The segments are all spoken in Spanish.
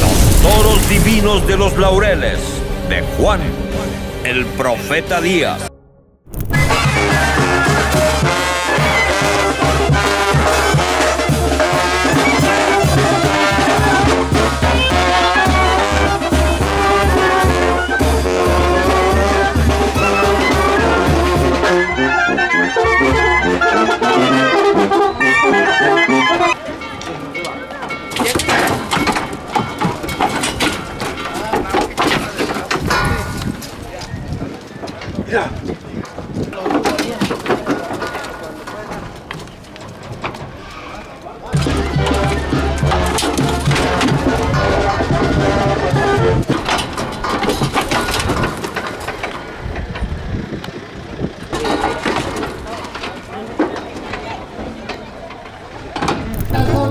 Los toros divinos de los laureles de Juan, el profeta Díaz.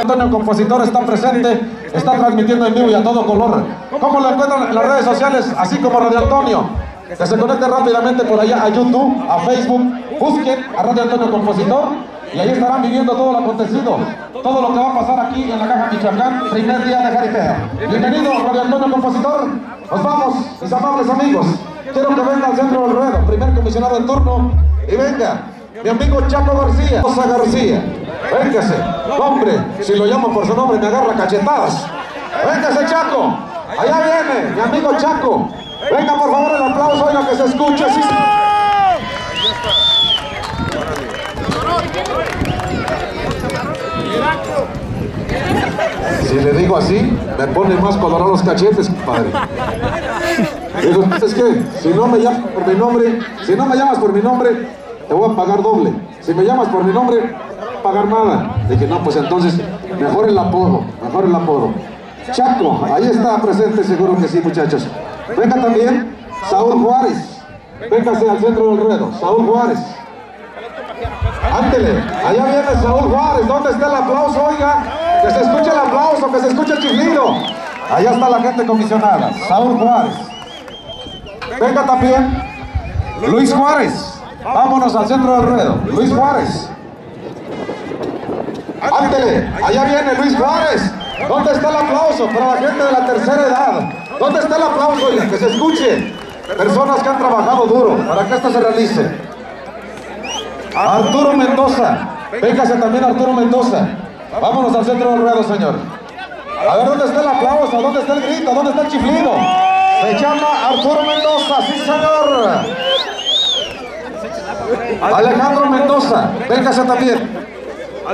Antonio Compositor está presente, está transmitiendo en vivo y a todo color. ¿Cómo lo encuentran en las redes sociales? Así como Radio Antonio. Que se conecte rápidamente por allá a YouTube, a Facebook. Busquen a Radio Antonio Compositor y ahí estarán viviendo todo lo acontecido. Todo lo que va a pasar aquí en la Caja Michoacán, primer día de Jaripea. Bienvenido Radio Antonio Compositor. Nos vamos, mis amables amigos. Quiero que venga al centro del ruedo, primer comisionado en turno. Y venga, mi amigo Chaco García. Rosa García. Véngase. Hombre, si lo llamo por su nombre me agarra cachetadas. Véngase, Chaco. Allá viene, mi amigo Chaco. Venga, por favor, el aplauso, oiga que se escuche. Si le digo así, me pone más colorado los cachetes, padre. Digo, es que si no me llamas por mi nombre, si no me llamas por mi nombre, te voy a pagar doble. Si me llamas por mi nombre, no pagar nada. Dije, no, pues entonces, mejor el apodo, mejor el apodo. Chaco, ahí está presente, seguro que sí, muchachos. Venga también Saúl Juárez. Véngase al centro del ruedo, Saúl Juárez. Ándele, allá viene Saúl Juárez. ¿Dónde está el aplauso, oiga? Que se escuche el aplauso, que se escuche el chiflido. Allá está la gente comisionada, Saúl Juárez. Venga también Luis Juárez. Vámonos al centro del ruedo. Luis Juárez. Ándele, allá viene Luis Juárez. ¿Dónde está el aplauso para la gente de la tercera edad? ¿Dónde está el aplauso? Oiga, que se escuche. Personas que han trabajado duro para que esto se realice. Arturo Mendoza. Véngase también Arturo Mendoza. Vámonos al centro del ruedo, señor. A ver, ¿dónde está el aplauso? ¿Dónde está el grito? ¿Dónde está el chiflido? Se llama Arturo Mendoza, sí, señor. Alejandro Mendoza. Véngase también.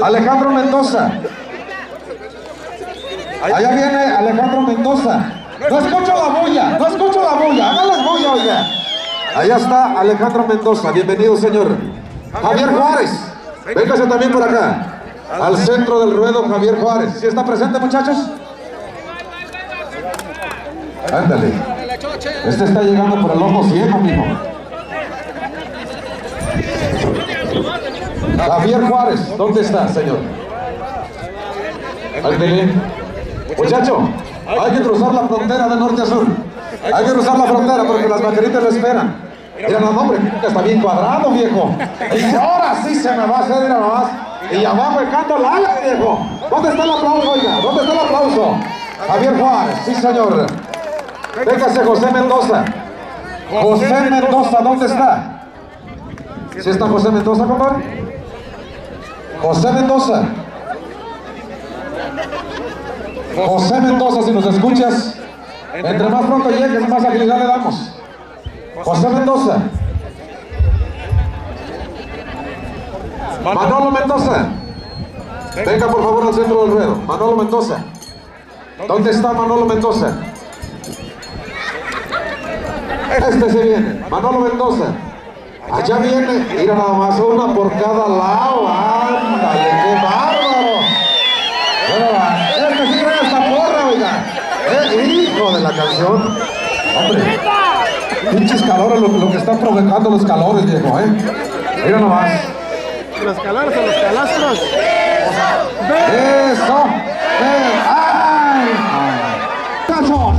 Alejandro Mendoza. Allá viene Alejandro Mendoza. No escucho la bulla, no escucho la bulla. Háganles bulla, oiga. Allá está Alejandro Mendoza. Bienvenido, señor. Javier Juárez. Véngase también por acá. Al centro del ruedo, Javier Juárez. ¿Sí está presente, muchachos? Ándale. Este está llegando por el ojo ciego, mijo. Javier Juárez, ¿dónde está, señor? Ándale. Muchacho, hay que cruzar la frontera de norte a sur. Hay que cruzar la frontera porque las vaqueritas lo esperan. Mira, no, hombre, está bien cuadrado, viejo. Y ahora sí se me va a hacer, mira nomás. Y abajo el canto la ala, viejo. ¿Dónde está el aplauso, oiga? ¿Dónde está el aplauso? Javier Juárez, sí, señor. Véngase, José Mendoza. José Mendoza, ¿dónde está? ¿Sí está José Mendoza, compadre? José Mendoza. José Mendoza, si nos escuchas, entre más pronto llegues, más agilidad le damos. José Mendoza. Manolo Mendoza. Venga por favor al centro del ruedo. Manolo Mendoza. ¿Dónde está Manolo Mendoza? Este se viene. Manolo Mendoza. Allá viene. Mira nada más, una por cada lado. Ándale, qué bárbaro. Este sí trae esta porra, oiga. Hijo de la canción. Hombre. Pinches calores, lo, lo que están provocando los calores, viejo, eh. Mira nomás. Los calores o los calastros. Eso. Eh, ¡Ay! ¡Cachos!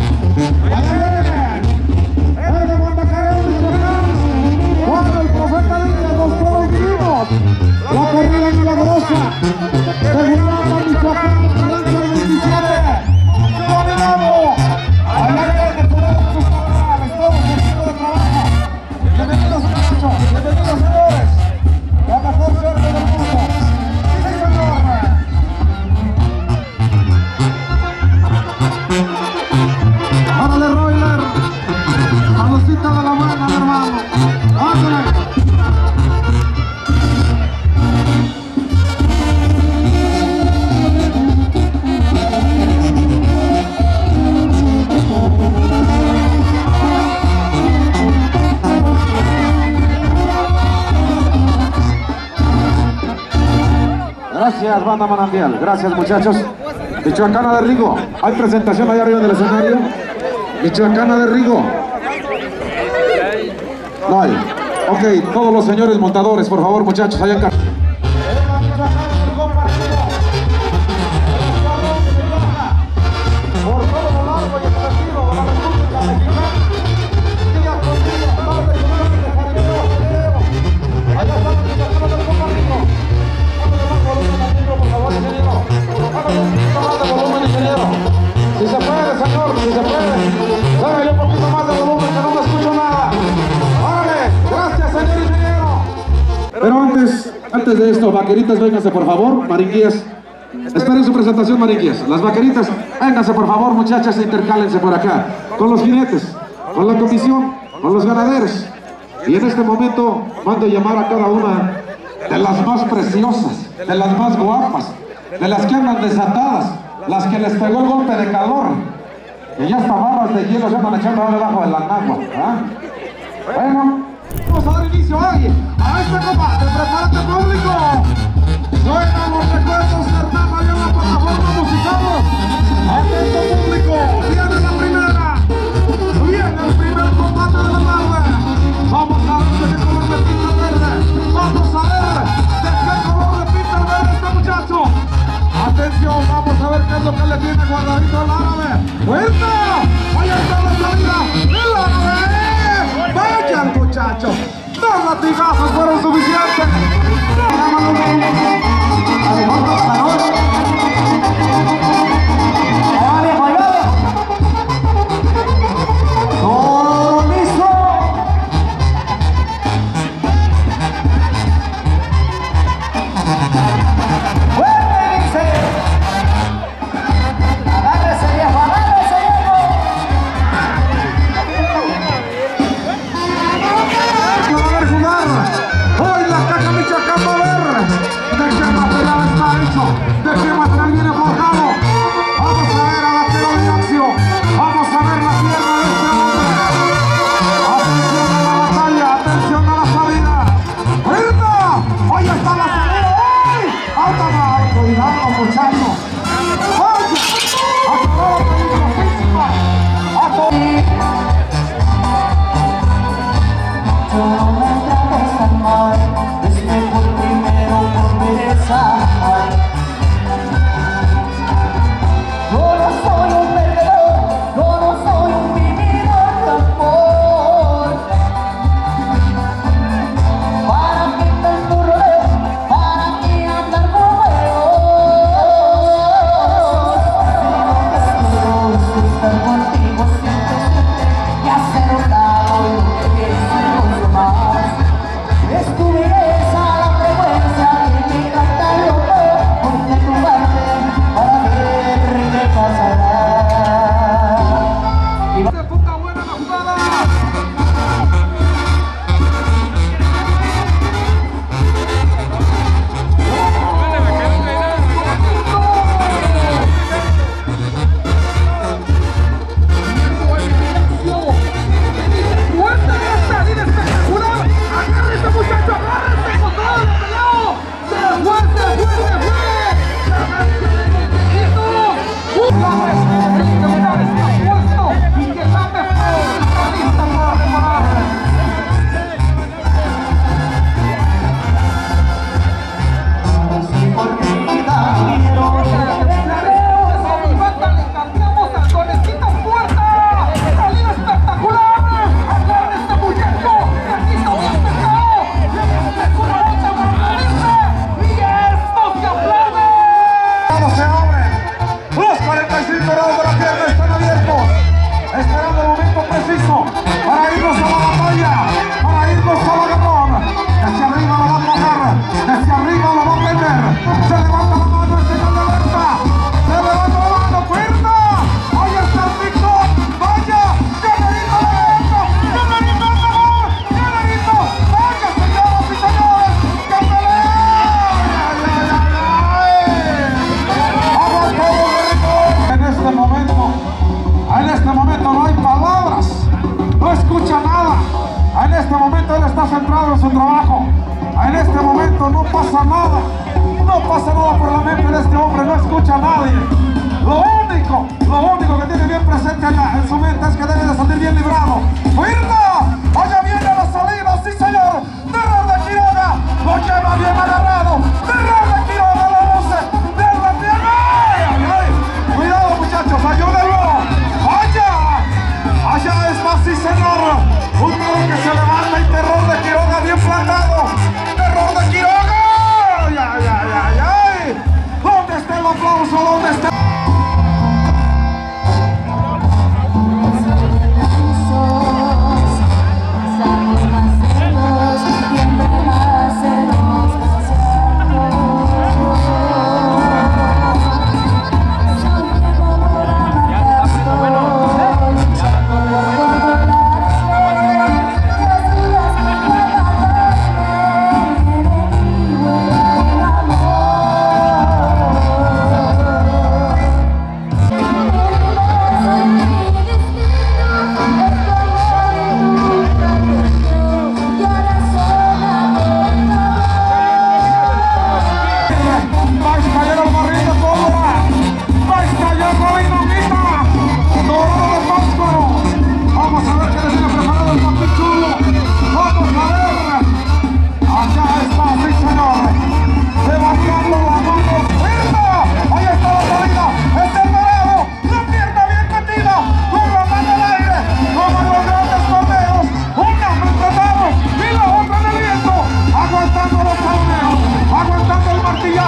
Cuando el profeta dice los prohibidos, la corrida milagrosa, banda Manantial. Gracias, muchachos. Michoacana de Rigo. Hay presentación allá arriba del escenario. Michoacana de Rigo. No hay. Ok, todos los señores montadores, por favor, muchachos, allá acá. Pero antes, antes de esto, vaqueritas, vénganse por favor, mariquías. Esperen su presentación, mariquías. Las vaqueritas, vénganse por favor, muchachas, intercálense por acá. Con los jinetes, con la comisión, con los ganaderos. Y en este momento mando llamar a cada una de las más preciosas, de las más guapas, de las que andan desatadas, las que les pegó el golpe de calor. Que ya hasta barras de hielo se andan echando ahora debajo de la nagua. ¿ah? Bueno, vamos a dar inicio hoy a este combate. ¡Prepárate, público! Suenan los recuerdos de Hernán en la plataforma musical. ¡Atento, público! ¡Viene la primera! ¡Viene el primer combate de la tarde! Vamos a ver de qué color le pinta verde. Vamos a ver de qué color le pinta verde este muchacho. Atención, vamos a ver qué es lo que le tiene guardadito el árabe. ¡Fuerza! ¡Vaya está la salida! ¡El árabe! ¡Vaya el muchacho! ¡Dos latigazos fueron suficientes!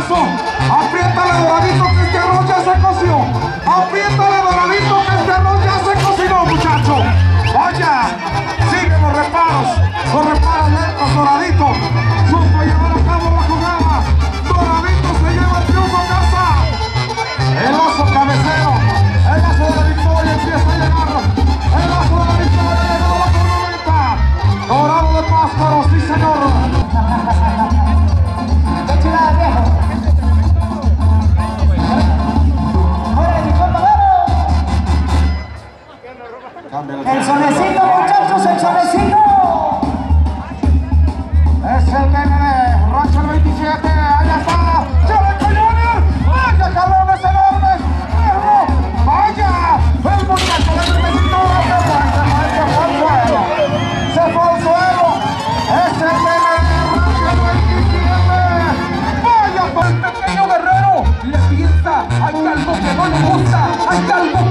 corazón. Apriétale, David, que este arroz ya se coció. Apriétale, capital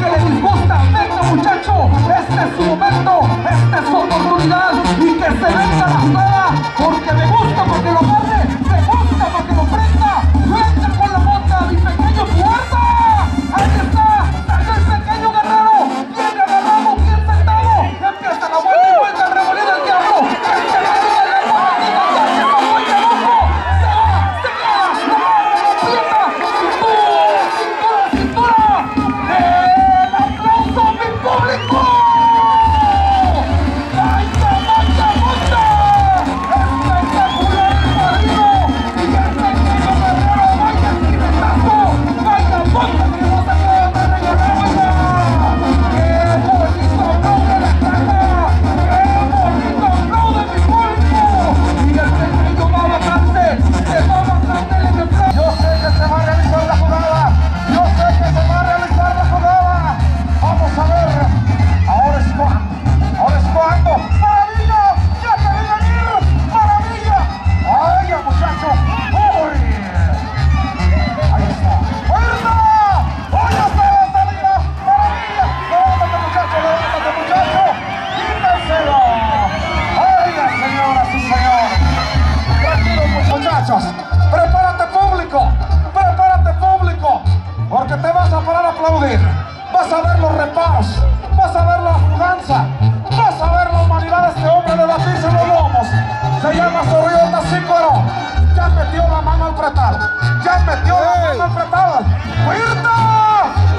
la mano al. Ya metió la mano al cretado. ¡Puerta!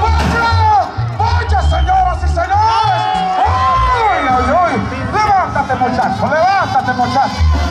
¡Vaya! ¡Vaya, señoras y señores! ¡Ay, ay, ay! ¡Levántate, muchacho! ¡Levántate, muchacho!